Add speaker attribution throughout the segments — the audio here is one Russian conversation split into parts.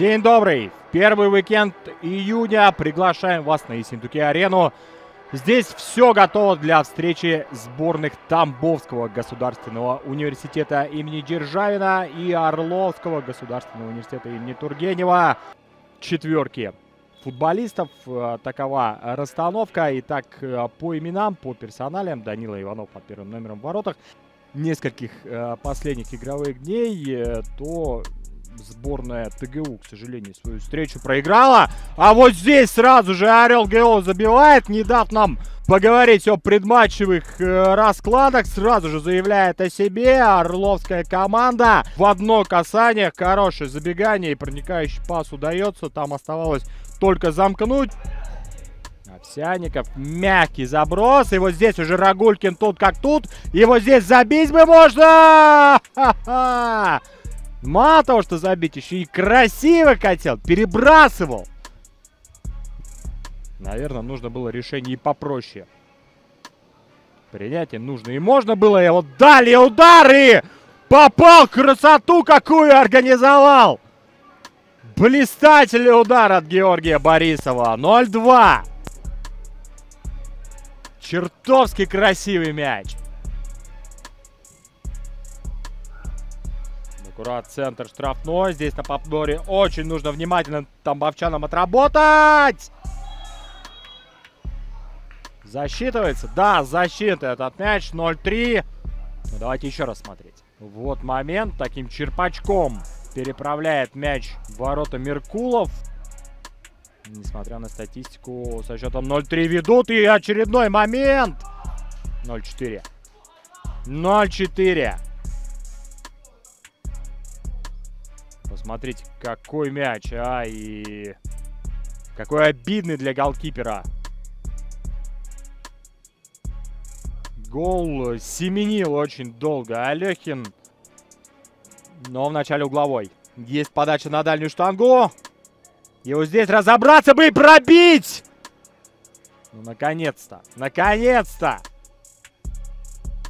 Speaker 1: День добрый! Первый уикенд июня приглашаем вас на Ессентуки-арену. Здесь все готово для встречи сборных Тамбовского государственного университета имени Державина и Орловского государственного университета имени Тургенева. Четверки футболистов. Э, такова расстановка. Итак, э, по именам, по персоналиям. Данила Иванов под первым номером в воротах. Нескольких э, последних игровых дней, то сборная ТГУ, к сожалению, свою встречу проиграла. А вот здесь сразу же Орел ГО забивает, не дав нам поговорить о предматчевых э, раскладах. Сразу же заявляет о себе Орловская команда. В одно касание, хорошее забегание и проникающий пас удается. Там оставалось только замкнуть. Овсяников, мягкий заброс. И вот здесь уже Рагулькин тут как тут. И вот здесь забить бы можно! Ха-ха! Мало того, что забить, еще и красиво катил, перебрасывал. Наверное, нужно было решение и попроще. Принятие нужно. И можно было, и вот дали удары! Попал! Красоту какую организовал! Блистательный удар от Георгия Борисова. 0-2. Чертовски красивый мяч. Аккурат, центр штрафной. Здесь на подборе очень нужно внимательно тамбовчанам отработать. Засчитывается? Да, засчитывает этот мяч. 0-3. Ну, давайте еще раз смотреть. Вот момент. Таким черпачком переправляет мяч в ворота Меркулов. Несмотря на статистику, со счетом 0-3 ведут. И очередной момент. 0-4. 0-4. Посмотрите, какой мяч, а, и... Какой обидный для голкипера. Гол семенил очень долго. Алехин. Но в начале угловой. Есть подача на дальнюю штангу. И вот здесь разобраться бы и пробить! Ну, наконец-то. Наконец-то!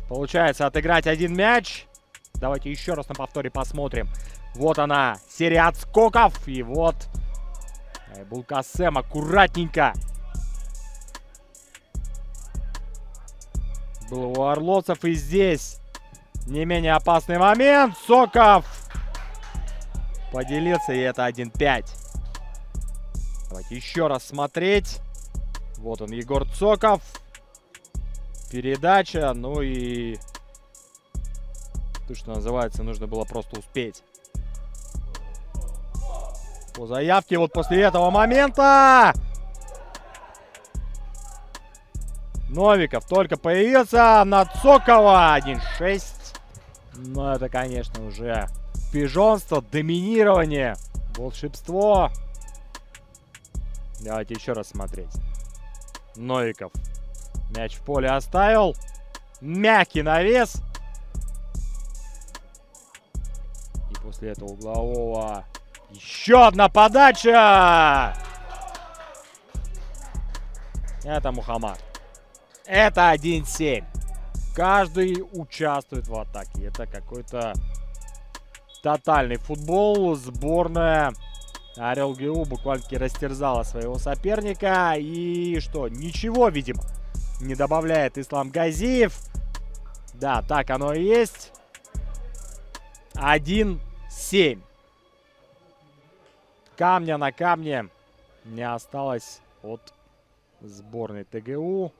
Speaker 1: Получается отыграть один мяч. Давайте еще раз на повторе посмотрим. Вот она, серия отскоков. И вот Булкасем аккуратненько. Был у орловцев и здесь не менее опасный момент. Соков поделился, и это 1-5. Давайте еще раз смотреть. Вот он, Егор Цоков. Передача, ну и... То, что называется, нужно было просто успеть. По заявке вот после этого момента. Новиков только появился. на Цокова 1-6. Ну, это, конечно, уже пижонство, доминирование, волшебство. Давайте еще раз смотреть. Новиков. Мяч в поле оставил. Мягкий навес. После этого углового еще одна подача! Это Мухаммад. Это 1-7. Каждый участвует в атаке. Это какой-то тотальный футбол. Сборная Орел ГУ буквально растерзала своего соперника. И что? Ничего, видимо, не добавляет Ислам Газиев. Да, так оно и есть. 1-7 камня на камне не осталось от сборной ТГУ.